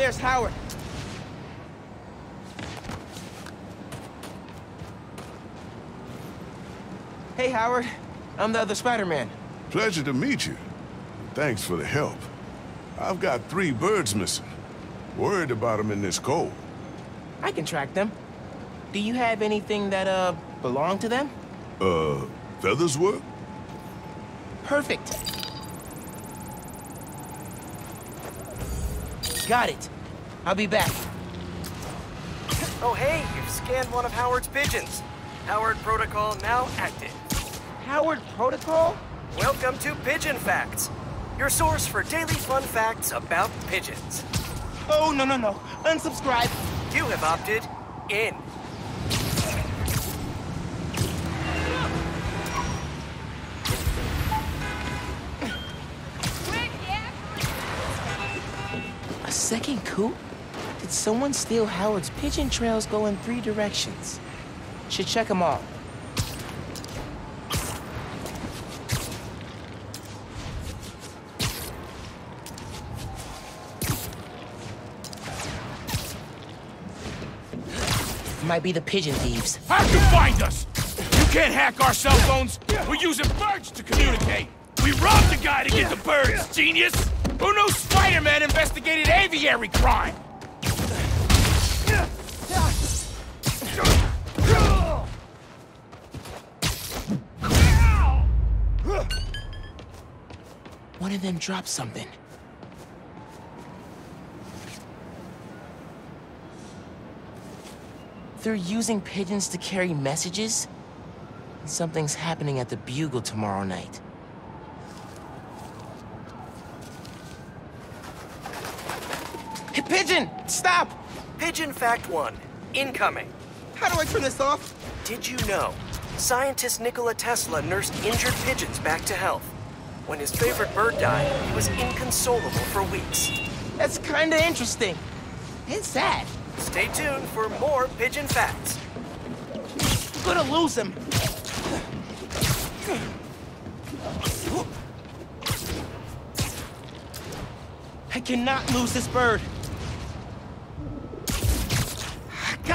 There's Howard. Hey, Howard. I'm the other Spider-Man. Pleasure to meet you. Thanks for the help. I've got three birds missing. Worried about them in this cold. I can track them. Do you have anything that, uh, belonged to them? Uh, feathers work? Perfect. Got it. I'll be back. Oh hey, you've scanned one of Howard's pigeons. Howard Protocol now active. Howard Protocol? Welcome to Pigeon Facts, your source for daily fun facts about pigeons. Oh, no, no, no. Unsubscribe. You have opted in. Did someone steal Howard's pigeon trails go in three directions? Should check them all. Might be the pigeon thieves. How'd you find us? You can't hack our cell phones. We're using birds to communicate. We robbed a guy to get the birds, genius. Who knew Spider-Man investigated aviary crime? One of them dropped something. They're using pigeons to carry messages? Something's happening at the Bugle tomorrow night. Pigeon! Stop! Pigeon Fact 1. Incoming. How do I turn this off? Did you know? Scientist Nikola Tesla nursed injured pigeons back to health. When his favorite bird died, he was inconsolable for weeks. That's kinda interesting. And sad. Stay tuned for more pigeon facts. I'm gonna lose him. I cannot lose this bird.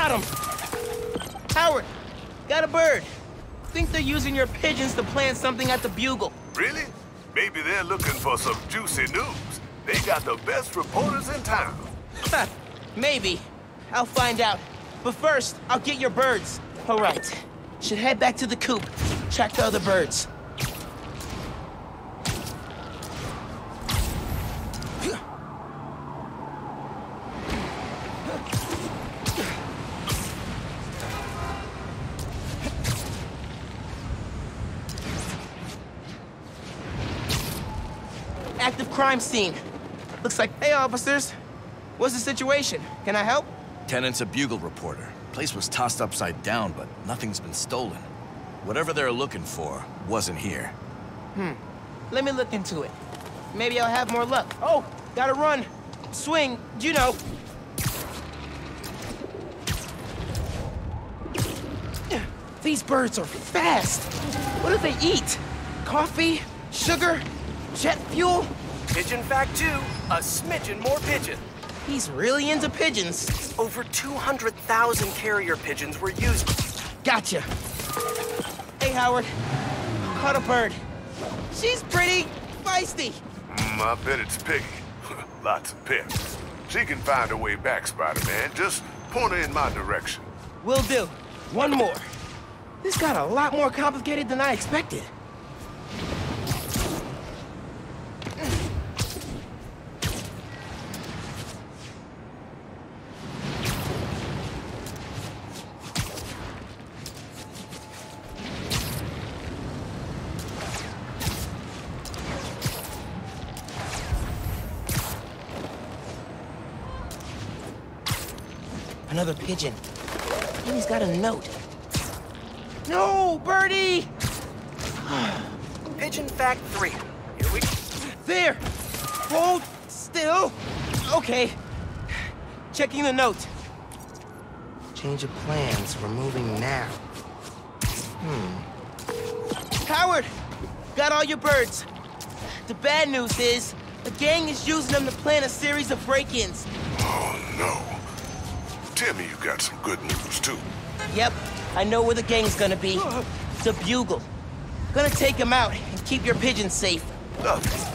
Got him. Howard, got a bird. Think they're using your pigeons to plant something at the Bugle. Really? Maybe they're looking for some juicy news. They got the best reporters in town. Maybe. I'll find out. But first, I'll get your birds. All right. Should head back to the coop. Track the other birds. Crime scene. Looks like, hey officers, what's the situation? Can I help? Tenant's a bugle reporter. Place was tossed upside down, but nothing's been stolen. Whatever they're looking for wasn't here. Hmm. Let me look into it. Maybe I'll have more luck. Oh, gotta run. Swing, you know. These birds are fast. What do they eat? Coffee? Sugar? Jet fuel? Pigeon Fact 2. A smidgen more pigeon. He's really into pigeons. Over 200,000 carrier pigeons were used. Gotcha. Hey, Howard. Caught a bird. She's pretty feisty. Mm, I bet it's Piggy. Lots of pep. She can find her way back, Spider-Man. Just point her in my direction. Will do. One more. This got a lot more complicated than I expected. Another pigeon. And he's got a note. No, Birdie! Pigeon Fact 3. Here we go. There! Hold still. Okay. Checking the note. Change of plans. We're moving now. Hmm. Howard! Got all your birds. The bad news is, the gang is using them to plan a series of break-ins. Oh, no. Tell me you got some good news, too. Yep, I know where the gang's gonna be. The Bugle. Gonna take him out and keep your pigeons safe. Nothing.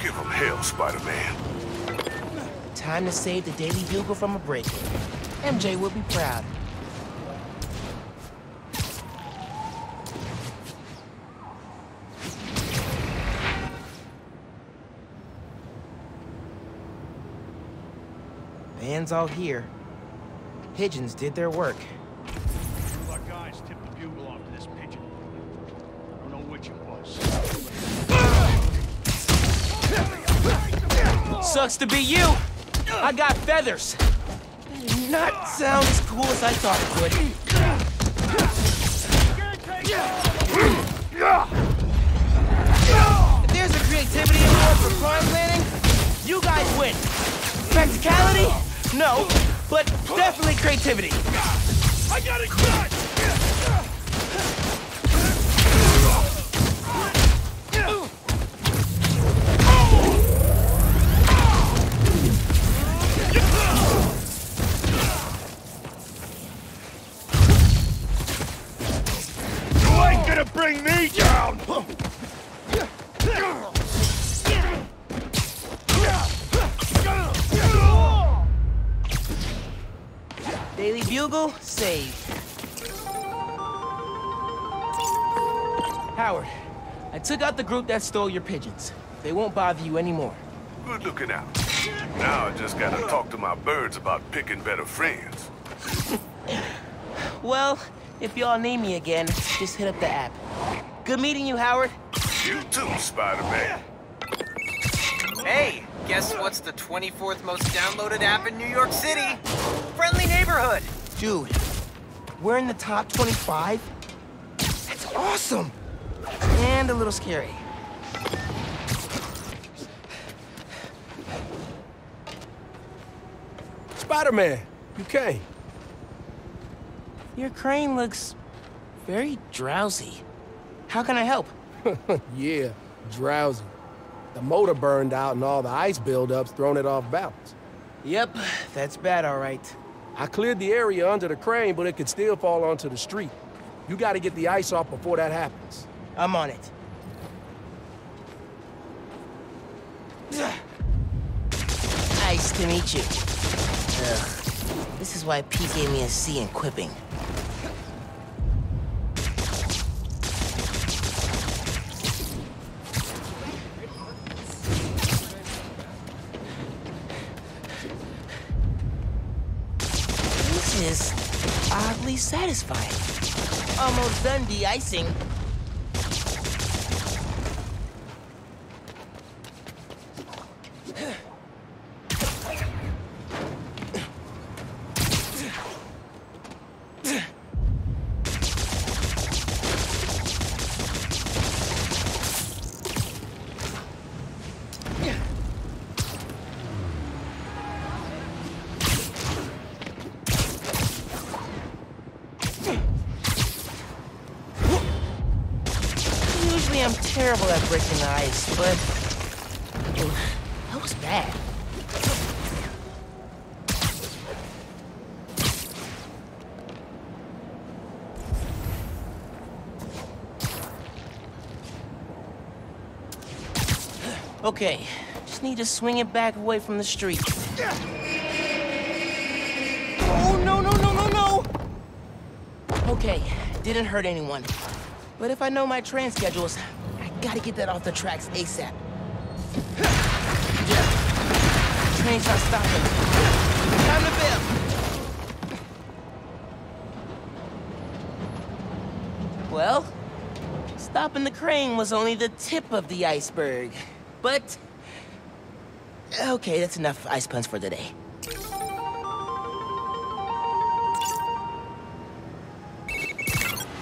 Give him hell, Spider-Man. Time to save the Daily Bugle from a break. MJ will be proud. Band's all here. Pigeons did their work. Two of our guys tipped the bugle off to this pigeon. I don't know which it was. Sucks to be you. I got feathers. Not sound as cool as I thought it would. If there's a creativity award for crime planning, you guys win. Practicality? No, but definitely creativity. I got a gun! The group that stole your pigeons. They won't bother you anymore. Good looking out. Now I just gotta talk to my birds about picking better friends. Well, if y'all need me again, just hit up the app. Good meeting you, Howard. You too, Spider-Man. Hey, guess what's the 24th most downloaded app in New York City? Friendly Neighborhood. Dude, we're in the top 25? That's awesome! And a little scary. Spider-Man, you came. Your crane looks very drowsy. How can I help? Yeah, drowsy. The motor burned out and all the ice buildups thrown it off balance. Yep, that's bad, all right. I cleared the area under the crane, but it could still fall onto the street. You gotta get the ice off before that happens. I'm on it. Nice to meet you. Ugh. This is why Pete gave me a C in quipping. This is oddly satisfying. Almost done de-icing. Usually I'm terrible at breaking the ice, but Ooh, that was bad. Okay, just need to swing it back away from the street. Oh, no, no, no, no, no! Okay, didn't hurt anyone. But if I know my train schedules, gotta get that off the tracks ASAP. Train's not stopping. Time to bail. Well, stopping the crane was only the tip of the iceberg. But... Okay, that's enough ice puns for today.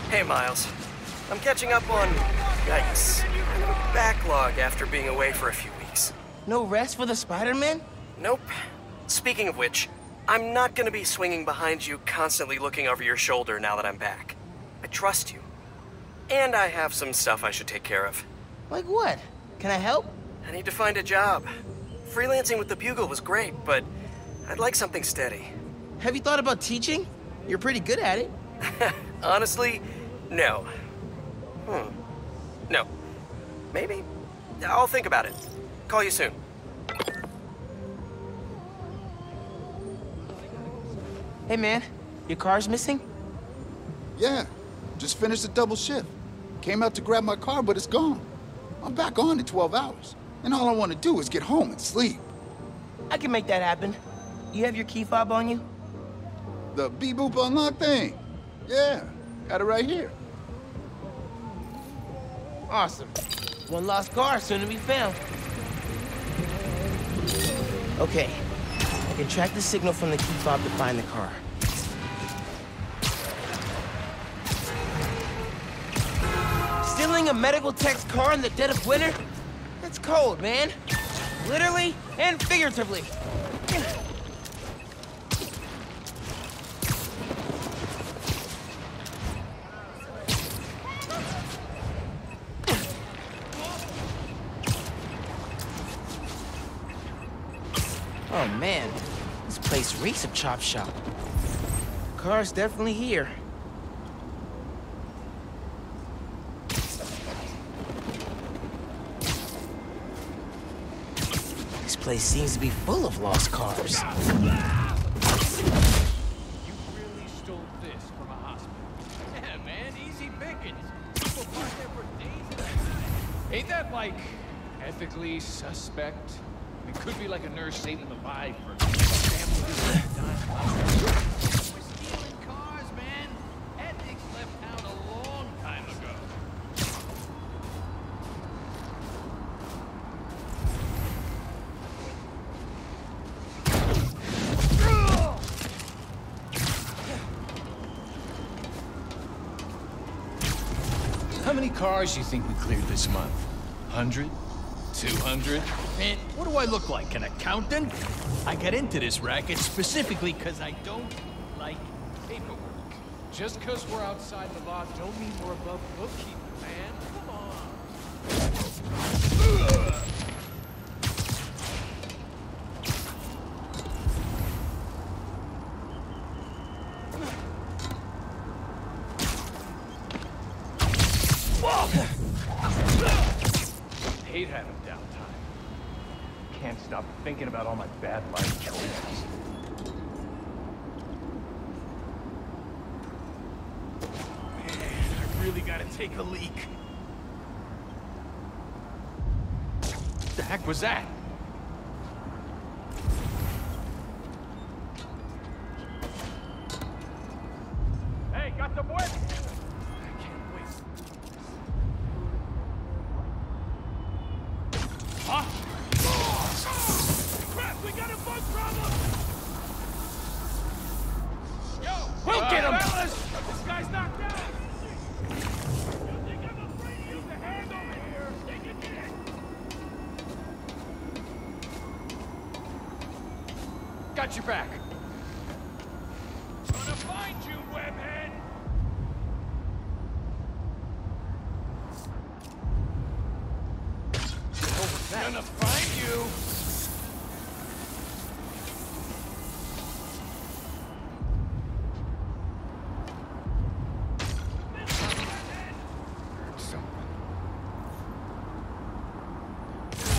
Hey, Miles. I'm catching up on... Yikes. Backlog after being away for a few weeks. No rest for the Spider-Man? Nope. Speaking of which, I'm not gonna be swinging behind you, constantly looking over your shoulder now that I'm back. I trust you. And I have some stuff I should take care of. Like what? Can I help? I need to find a job. Freelancing with the Bugle was great, but I'd like something steady. Have you thought about teaching? You're pretty good at it. Honestly, no. Hmm. No. Maybe. I'll think about it. Call you soon. Hey man, your car's missing? Yeah, just finished a double shift. Came out to grab my car, but it's gone. I'm back on in 12 hours, and all I want to do is get home and sleep. I can make that happen. You have your key fob on you? The beep-boop unlock thing. Yeah, got it right here. Awesome. One lost car soon to be found. Okay. I can track the signal from the key fob to find the car. Stealing a medical tech's car in the dead of winter? That's cold, man. Literally and figuratively. Oh man, this place reeks of chop shop. Car's definitely here. This place seems to be full of lost cars. You really stole this from a hospital. Yeah, man, easy pickings. People there for days at a time. Ain't that like ethically suspect? It could be like a nurse saving the vibe for a family. How many cars do you think we cleared this month? Hundred? Two hundred? Man, what do I look like, an accountant? I got into this racket specifically because I don't like paperwork. Just because we're outside the law don't mean we're above bookkeeping, thinking about all my bad life choices. I really gotta take a leak. What the heck was that? Got your back. Gonna find you, webhead! Gonna find you!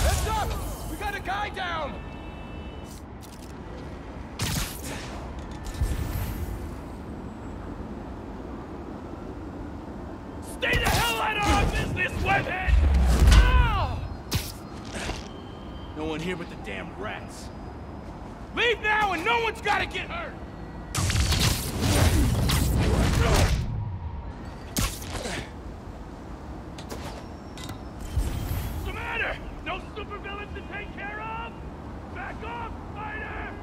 Heads up! We got a guy down! Rats. Leave now and no one's gotta get hurt! What's the matter? No to take care of? Back off, fighter!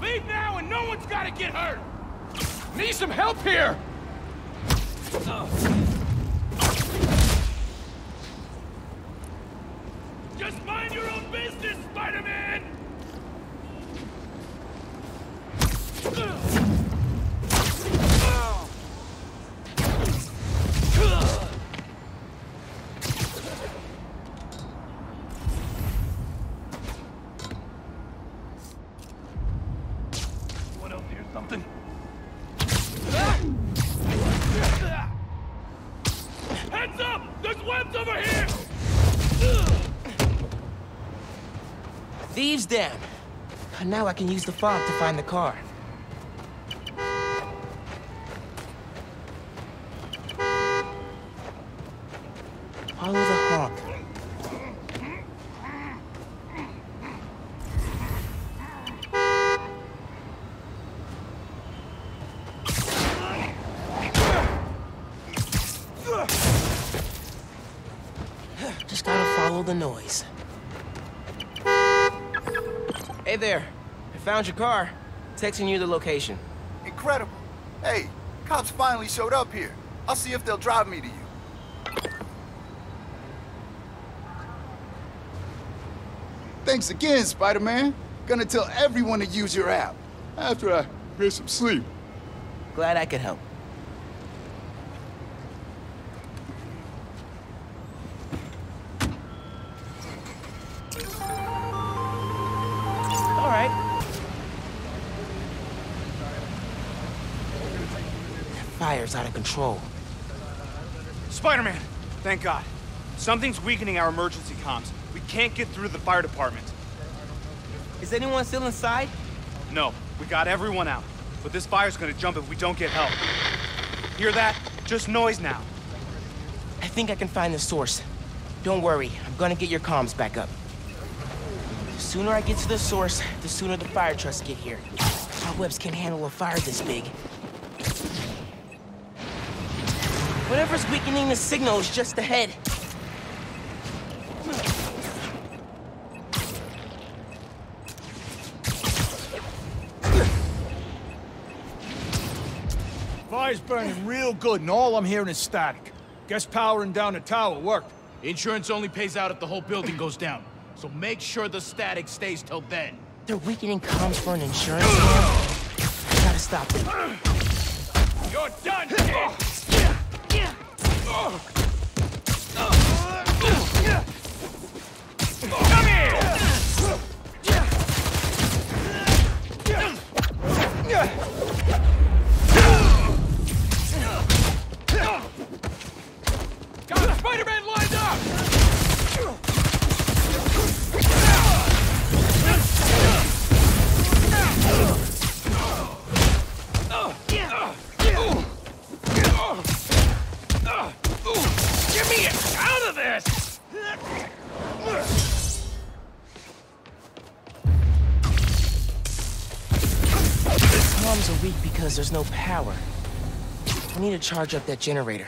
Leave now and no one's gotta get hurt! Need some help here! Just Heads up! There's webs over here! Thieves' den. Now I can use the fob to find the car. Found your car. Texting you the location. Incredible. Hey, cops finally showed up here. I'll see if they'll drive me to you. Thanks again, Spider-Man. Gonna tell everyone to use your app. After I get some sleep. Glad I could help. Fire's out of control. Spider-Man! Thank God. Something's weakening our emergency comms. We can't get through to the fire department. Is anyone still inside? No, we got everyone out. But this fire's gonna jump if we don't get help. Hear that? Just noise now. I think I can find the source. Don't worry, I'm gonna get your comms back up. The sooner I get to the source, the sooner the fire trucks get here. Our webs can't handle a fire this big. Whatever's weakening the signal is just ahead. Fire's burning real good, and all I'm hearing is static. Guess powering down the tower worked. Insurance only pays out if the whole building goes down. So make sure the static stays till then. They're weakening comms for an insurance scam? Gotta stop them. You're done, kid! Come! Out of this! Comms are weak because there's no power. I need to charge up that generator.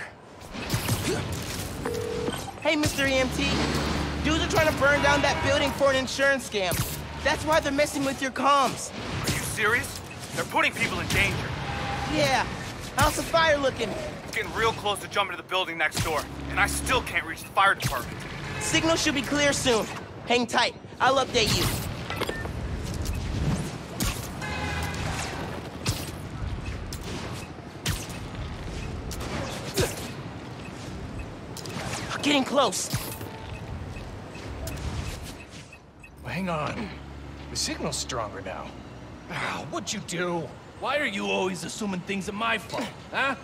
Hey, Mr. EMT. Dudes are trying to burn down that building for an insurance scam. That's why they're messing with your comms. Are you serious? They're putting people in danger. Yeah. How's the fire looking? It's getting real close to jumping to the building next door, and I still can't reach the fire department. Signal should be clear soon. Hang tight. I'll update you. Getting close. Hang on. The signal's stronger now. Ah, what'd you do? Why are you always assuming things are my fault, huh?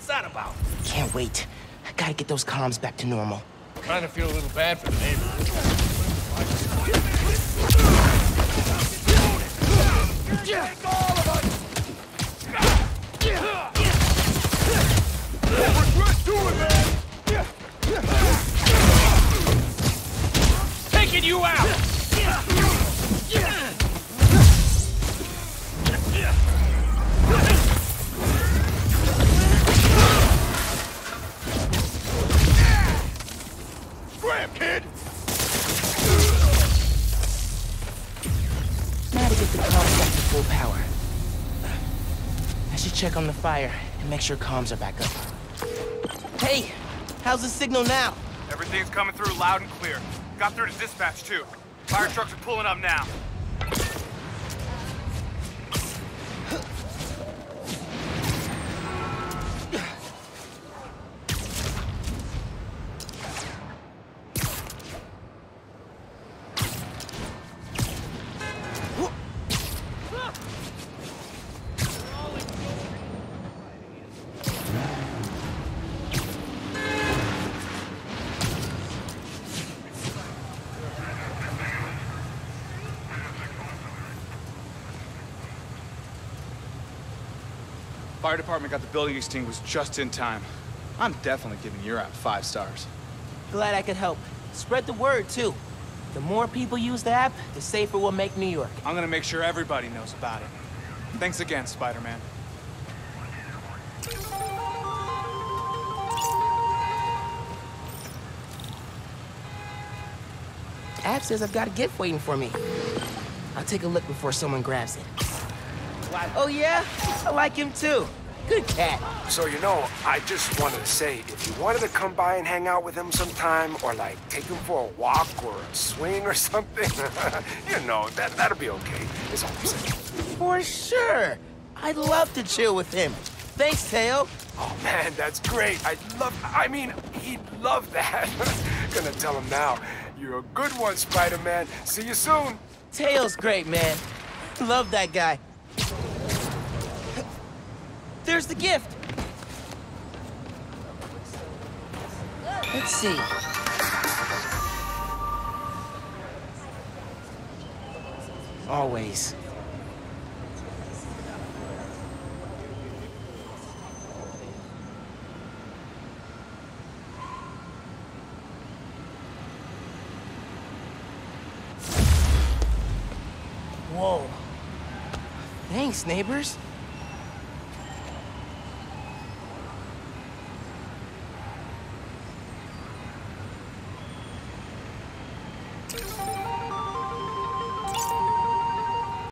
What's that about? Can't wait. I gotta get those comms back to normal. Kinda feel a little bad for the neighbors. On the fire and make sure comms are back up. Hey, how's the signal now? Everything's coming through loud and clear. Got through to dispatch, too. Fire trucks are pulling up now. Fire department got the building extinguished just in time. I'm definitely giving your app five stars. Glad I could help. Spread the word, too. The more people use the app, the safer we'll make New York. I'm gonna make sure everybody knows about it. Thanks again, Spider-Man. App says I've got a gift waiting for me. I'll take a look before someone grabs it. Oh, yeah? I like him, too. Good cat. So, you know, I just wanted to say, if you wanted to come by and hang out with him sometime, or like take him for a walk or a swing or something, you know, that, that'll be okay, is all I'm saying. For sure. I'd love to chill with him. Thanks, Teo. Oh, man, that's great. I'd love, I mean, he'd love that. Gonna tell him now. You're a good one, Spider-Man. See you soon. Tail's great, man. Love that guy. There's the gift. Let's see. Always. Whoa. Thanks, neighbors.